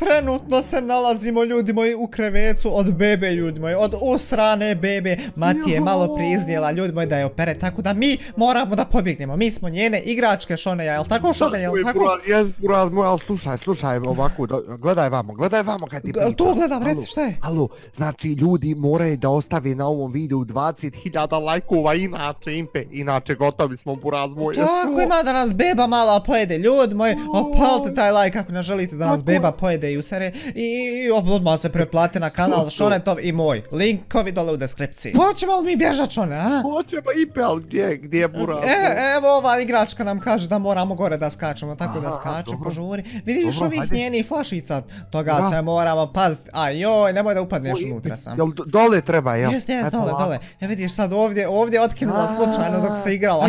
Trenutno se nalazimo ljudi moji u krevecu od bebe ljudi moji, od usrane bebe. Mati je malo priznijela ljudi moji da je opere, tako da mi moramo da pobjegnemo. Mi smo njene igračke Šoneja, jel tako Šone, jel tako? Jes, buraz moj, ali slušaj, slušaj ovako, gledaj vamo, gledaj vamo kad ti pričam. tu gledam, reci, šta je? Alo, znači ljudi moraju da ostave na ovom videu 20.000 lajkova, inače impe, inače gotovi smo buraz moj. Tako ima da nas beba mala pojede, ljudi moji, opalite taj like ako ne želite da nas beba pojede i usere i, i odmah se preplate na kanal. Šonetov i moj, linkovi dole u deskripciji. Hoćemo li mi bježat Šone, a? Hoćemo impe, ali gdje, gdje je moj? E, evo ova igračka nam kaže da moramo gore da skačemo, tako da skače, požuri. Vidiš Dobro, ovih hajde. njenih flašica, toga se moramo pazit. A joj, nemoj da upadneš unutra sam. Jel do- dole treba, jel? Jes, jes, dole, dole. E vidiš sad ovdje, ovdje je otkinula slučajno dok se igrala.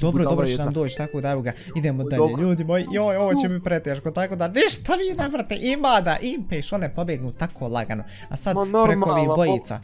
Dobro, dobro će nam doći, tako da evo ga, idemo dalje. Ljudi moji, joj, ovo će biti preteško, tako da ništa vi ne vrte, ima da impe i šone pobjegnu tako lagano. A sad Ma, preko ovih bojica.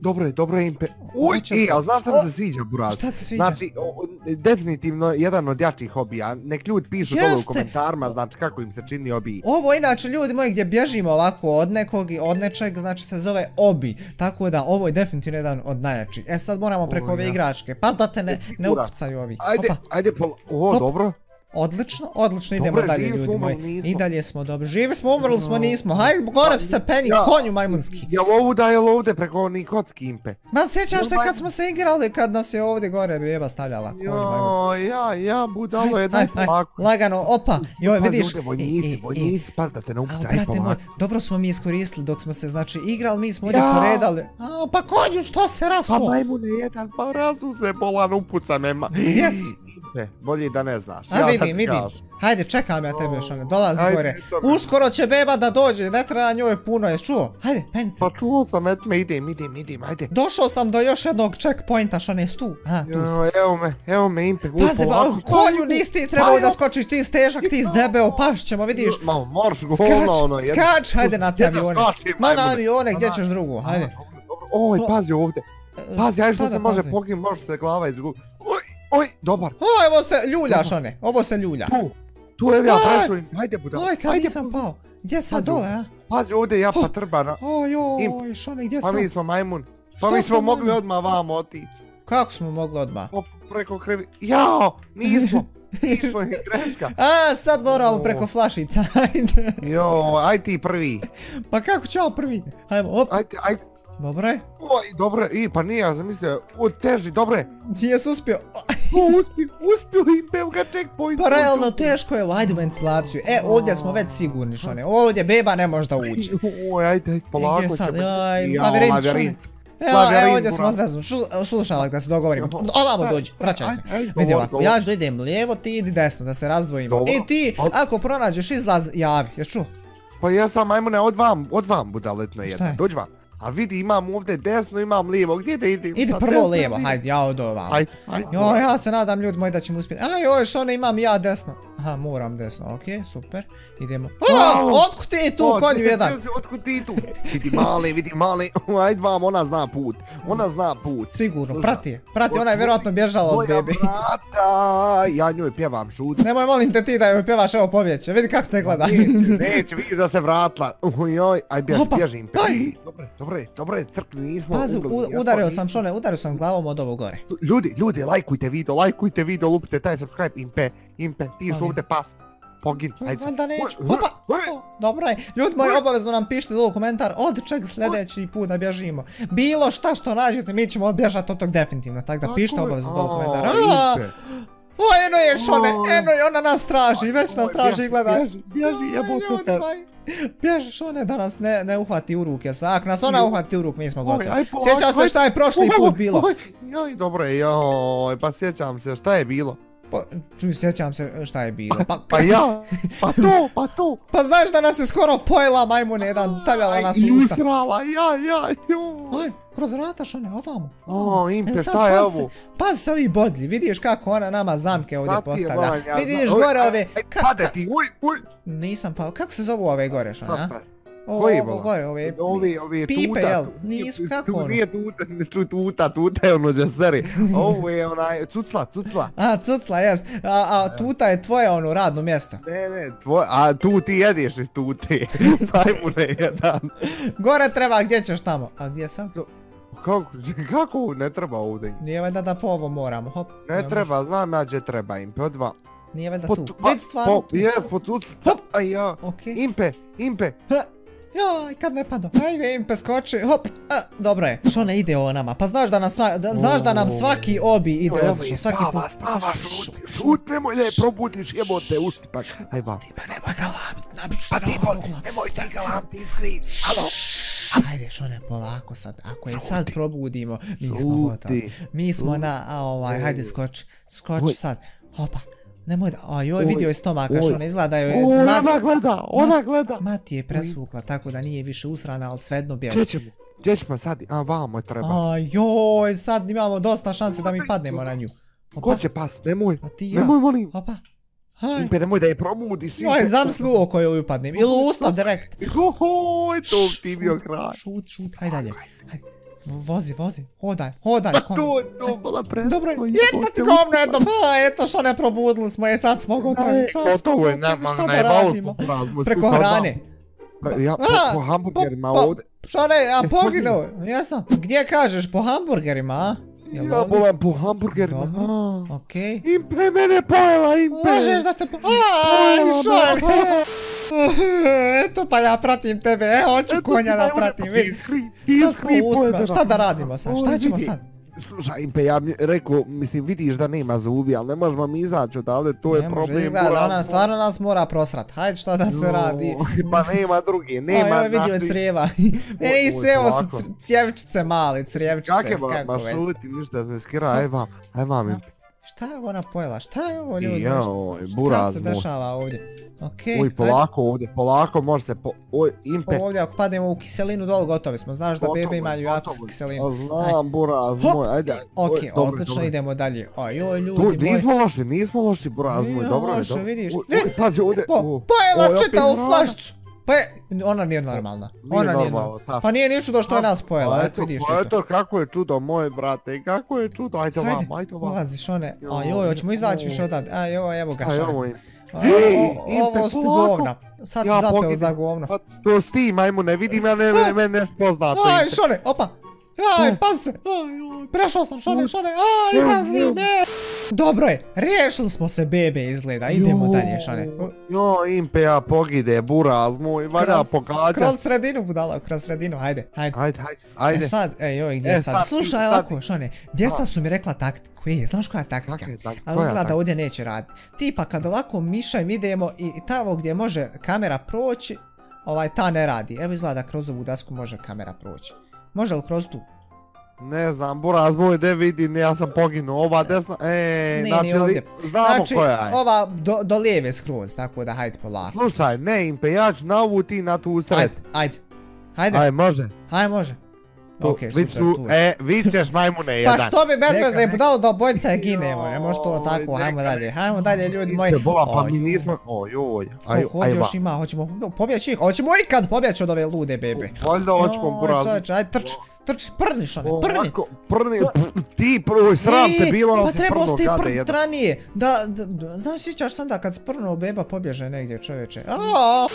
Dobro je, dobro je impe. Uj, e, ali znaš šta mi se sviđa, buraz? šta se sviđa? Znači, o, definitivno jedan od jačih hobija. Nek ljudi pišu dole u komentarima, znači kako im se čini hobiji. Ovo inače ljudi moji gdje bježimo ovako od nekog i od nečeg znači se zove obi. Tako da ovo je definitivno jedan od najjačih. E sad moramo preko ove igračke. Pas da te ne, ne upucaju ovi. Ajde, Opa. ajde, pol... O, Hop. dobro. Odlično, odlično idemo Dobro je, dalje ljudi moji. umrli. I dalje smo dobri. Živi smo, umrli smo, nismo. Hajde gore se penji ja. konju majmunski. Jel ovuda, jel ovdje preko onih kocki impe? Ma sjećaš se kad smo se igrali kad nas je ovdje gore beba stavljala konju majmunski. Ja, ja, budalo je, daj Aj, aj, polako. lagano, opa, joj, Pazi vidiš. ovdje, E, e, vojnici, e. vojnici, paz da te ne polako. dobro smo mi iskoristili dok smo se, znači, igrali, mi smo ovdje Ja. poredali. A, pa konju, što se Pa rasuo? majmune jedan, pa razu se bolan upuca, nema. Gdje si? Impe, bolje da ne znaš. A ja vidim, vidim. kažem. Hajde, čekam ja tebe još, one, dolazi Ajde, gore. Uskoro će beba da dođe, ne treba njoj puno, jes čuo? Hajde, penci. Pa čuo sam, et me, idem, idem, idem, ajde. Došao sam do još jednog checkpointa, što ne tu. Aha, tu. Jo, evo me, evo me, impe. u, Pazi, ba, polako. nisi ti trebao da skočiš, ti stežak, ti debeo, paš ćemo, vidiš. Ma, morš go, Skač, ono, jedno- skač, hajde na te avione. Ma na avione, gdje ćeš drugu, hajde. Oj, O. pazi ovdje. Pazi, aj Šta što se može pogim, može se glava izgubiti. Oj, oj, dobar. O, evo se ljuljaš one, ovo se ljulja. Tu, tu evo ja prešao, ajde budala. Oj, kad ajde, nisam pao. Gdje sad dole, a? Pazi ovdje ja pa trbana. Oj, Imp. oj, šone, gdje Pa sam? mi smo majmun. Pa mi smo mogli odmah vamo otići. Kako smo mogli odmah? Op, preko krevi. Jao, nismo. Nismo i greška. A, sad moramo O. preko flašica, hajde. Jo, aj ti prvi. Pa kako ću prvi? Hajmo, op, Ajde, aj. dobro je. Oj, dobro, i pa nije, ja sam mislio, o, teži, dobro je. Ti jes uspio. O, uspio, uspio i checkpoint. Pa realno teško je, ajde ventilaciju. E, ovdje smo već sigurni, šone. Ovdje beba ne može da ući. Oj, ajde, polako sad? ćemo. Jaj, Jao, labirint, labirint. Evo, evo ovdje smo zeznut. Slušalak da se dogovorimo. Ovamo dođi, vraćaj se. Vidi ovako, ja ću da idem lijevo, ti idi desno, da se razdvojimo. Dobro. I ti, ako pronađeš izlaz, javi. Jes čuo? Pa ja sam majmune od vam, od vam budaletno Šta jedna. je? Dođi vam. A vidi imam ovdje desno, imam lijevo, gdje da idem? Idi prvo desno lijevo, hajde, ja od ovamo. Ajde, ajde. Jo, ja se nadam ljudi moji da ćemo uspjeti. A joj, što ne imam ja desno? Aha, moram desno, okej, super. Idemo. A, Wow. otkud ti tu O, konju jedan? Otkud ti tu? Vidi mali, vidi mali. Ajde vam, ona zna put. Ona zna put. Sigurno, prati je. Prati, ona je vjerojatno bježala od bebe. brata, ja njoj pjevam šut. Nemoj molim te ti da joj pjevaš evo pobjeće, vidi kako te gleda. Neće, neće, vidi da se vratila. Ujoj, aj bjež, bježim. Dobre, dobre, dobre, crkli nismo. Pazi, udario sam šone, udario sam glavom od ovo gore. Ljudi, ljudi, lajkujte video, lajkujte video, lupite taj subscribe, impe, impe, ti ovdje pas. Pogin, ajde. Valjda neću. Opa! O, Dobro je. Ljudi moji, obavezno nam pišite dole u komentar od čeg sljedeći put da bježimo. Bilo šta što nađete, mi ćemo odbježati od tog definitivno. Tako da pišite obavezno dole u A, komentar. O, eno je šone, eno je, ona nas traži, već nas traži i gleda. Bježi, bježi, jebote moji, Bježi šone da nas ne, ne uhvati u ruke. Ako nas ona uhvati u ruk, mi smo gotovi. polako, Sjećam se šta je prošli put bilo. Joj, dobro je, joj, pa sjećam se, šta je bilo? Pa, čuj, sjećam se šta je bilo. Pa, Pa ja, pa to, pa to. pa znaš da nas je skoro pojela majmun jedan, stavljala nas u usta. Usrala, ja, ja, joj. Aj, kroz vrata šone, ovamo. O, Impe, E, šta je ovo? Pazi se ovi bodlji, vidiš kako ona nama zamke ovdje postavlja. Vidiš gore ove... Pade ti, uj, uj. Nisam pao, kako se zovu ove gore šone, a? Saspe. O, Koji ovo gore, ove Ovi, ovi je pipe, tuta. jel? tu- Nisu, tu- kako tu ono? Nije tuta, ne čuj tuta, tuta je ono džeseri. Ovo je onaj, cucla, cucla. A, cucla, jest. A, a tuta je tvoje ono radno mjesto. Ne, ne, tvoj, a tu ti jedeš iz tute. Majmune jedan. Gore treba, gdje ćeš tamo? A gdje sad? Kako, kako ne treba ovdje? Nije valjda da po ovo moramo, hop. Ne treba, znam ja gdje treba im, po dva. Nije valjda tu. dva- Vid stvarno po- tu. Jes, po cucla. Hop. Aj ja. Okej. Impe, impe. Ha, Jaj, kad ne pado. Ajde im peskoči, hop. A, dobro je. Što ne ide ovo nama? Pa znaš da nam, sva, da, znaš da nam svaki obi ide odlično, svaki put. spava, spava, šuti, šuti, nemoj da je probudiš, jebote, uštipak. Aj va. Pa nemoj ga labit, nabit ću Pa ti bol, nemoj da ga ti iskri. Alo. Ajde, šone, polako sad. Ako je sad probudimo, mi smo gotovi. Mi smo na, a ovaj, hajde skoči. Skoči sad. Hopa. Nemoj da, a joj, Oj. vidio je stomaka, Oj. šone, izgleda da je... Oj, Ma- ona gleda, ona gleda. Mati je presvukla, tako da nije više usrana, ali svejedno bježi. Gdje ćemo? Gdje ćemo sad? A, vamo treba. A joj, sad imamo dosta šanse da mi padnemo na nju. Ko Hopa, će past? Nemoj. a ti ja. Nemoj, molim. Hopa. Haj. Impe, nemoj da je probudiš. Impe. Joj, zamisli u oko joj upadnem. Ili u usta direkt. Hohoj, to ti bio kraj. Šut, šut, hajde dalje. Hajde. Vozi, vozi. Hodaj, hodaj. Pa to je to bila pre. Dobro, jedna ti govno jednom. A, eto što ne probudili smo je, sad smo gotovi. Sad smo Gotovo je, gotovi, nema, najbalo smo. Preko hrane. Ja, po, hamburgerima pa- ovdje. Šta ne, ja poginuo. Jesam. Gdje kažeš, po hamburgerima, a? Ja ovdje? bolam po hamburgerima. Dobro. Okej. Impe, mene pojela, Impe. Lažeš da te Pojela me. šor. Eto pa ja pratim tebe, e, hoću konja da pratim, vidi. Sad smo šta da radimo sad, šta ćemo sad? Slušaj, Impe, ja rekao, mislim, vidiš da nema zubi, ali ne možemo mi izaći odavde, to je Ne može problem. izgleda, ona stvarno nas mora prosrat, hajde šta da se radi. Pa nema druge, nema Nema vidio je nati- crijeva. Ne, oj, evo su polako. cr- crijevčice male, crijevčice, Kakve kako ma šuti, ništa ne skira, aj vam, aj vam Impe. Šta je ona pojela, šta je ovo ljudi? Šta buraz se dešava ovdje? Okej, Oj, polako ovdje, polako, može se po... Oj, Impe. ovdje ako padnemo u kiselinu dol gotovi smo, znaš da bebe imaju jaku je. kiselinu. Znam, buraz Hop, moj, ajde. Ok, oj, dobro, odlično dobro. idemo dalje. Oj, joj, Tu, ljudi moji. nismo loši, nismo loši, buraz moj, dobro je, loše, dobro. vidiš. Pazi ovdje. Po, pojela čitavu hrana. flašcu. Pa je, ona nije normalna. Nije Ona nije normalna. Pa nije ni čudo što je nas Pa pojela, eto eto, vidiš pa to. Eto, kako je čudo, moj brate, kako je čudo, ajde vam, ajde vam. ulaziš one. A Joj, hoćemo izaći više odavde. A joj, evo ga Šta je šone. ovo? su govna. Sad si zapeo za govno. Pa to s ti, majmu, ne vidim, ja ne, ne, mene nešto poznato. Aj, Impe. šone, opa. Aj, pas se. Aj, aj, prešao sam, šone, šone. Aj, izazi me. Dobro je, riješili smo se bebe izgleda. Idemo dalje, šone. Jo, Impe, ja pogide, buraz moj, valja pogađa. Kroz sredinu, budala, kroz sredinu, ajde, ajde. Ajde, ajde, E ajde. sad, e joj, gdje E, sad? sad, Slušaj ovako, Šone, djeca su mi rekla taktiku, je, znaš koja je taktika? Je? Ali izgleda da ovdje neće raditi. Tipa kad ovako mišem idemo i tamo gdje može kamera proći, ovaj ta ne radi. Evo izgleda da kroz ovu dasku može kamera proći. Može li kroz tu? Ne znam, buraz moj, de vidim, ja sam poginuo, ova desna, e, ni znači, li, znamo znači, koja je. ova do, do lijeve skroz, tako da hajde polako. Slušaj, ne, Impe, ja ću na ovu, ti na tu sred. Ajde, ajde. Hajde, Ajde, može. hajde može. Tu, Ok, vid super, ću- tu je. E, vid ćeš majmune Pa jedan. što bi bez veze neka. dalo da obojca je ginemo, ne može to tako, hajmo dalje, hajmo dalje ljudi moji. Bola, pa Oj, mi nismo, ojoj, aj, aj, još ima, hoćemo pobjeći ih, hoćemo ikad pobjeći od ove lude bebe. Valjda hoćemo, Joj, buraz. čovječe, ajde trči, trči, prni šone, prni. Ovako, prni, ti prvo, sram te bilo, ali Pa si trebao prno si ti gade pr jedan. ranije, da, da, da, znaš sjećaš sam da kad sprnuo beba pobježe negdje čovječe. Aaaa,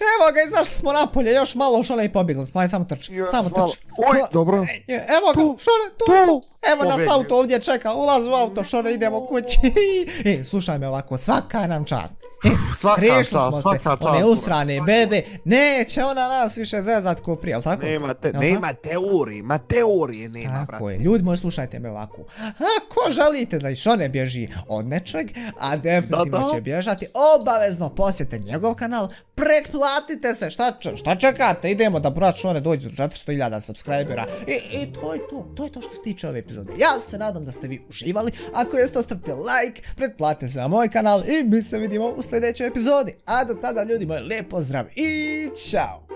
Evo ga, izašli smo napolje, još malo šone i pobjegli smo, ajde samo trči, samo trči. Oj, dobro. Evo ga, šone, tu, tu. Evo nas auto ovdje čeka, ulaz u auto, šone, idemo kući. E, slušaj me ovako, svaka nam čast. E, Svaka riješili smo se, one usrane bebe, neće ona nas više zezat ko prije, jel tako? Nema, te, nema teorije, ma teorije nema, brate. Tako je, ljudi moji slušajte me ovako. Ako želite da i Šone bježi od nečeg, a definitivno Da, da. će bježati, obavezno posjete njegov kanal, pretplatite se, šta, čekate, idemo da brat Šone dođe do 400.000 subscribera. I, I to je to, to je to što se tiče ove epizode. Ja se nadam da ste vi uživali, ako jeste ostavite like, pretplatite se na moj kanal i mi se vidimo u sljedećoj epizodi. A do tada ljudi moji, lijep pozdrav i čao!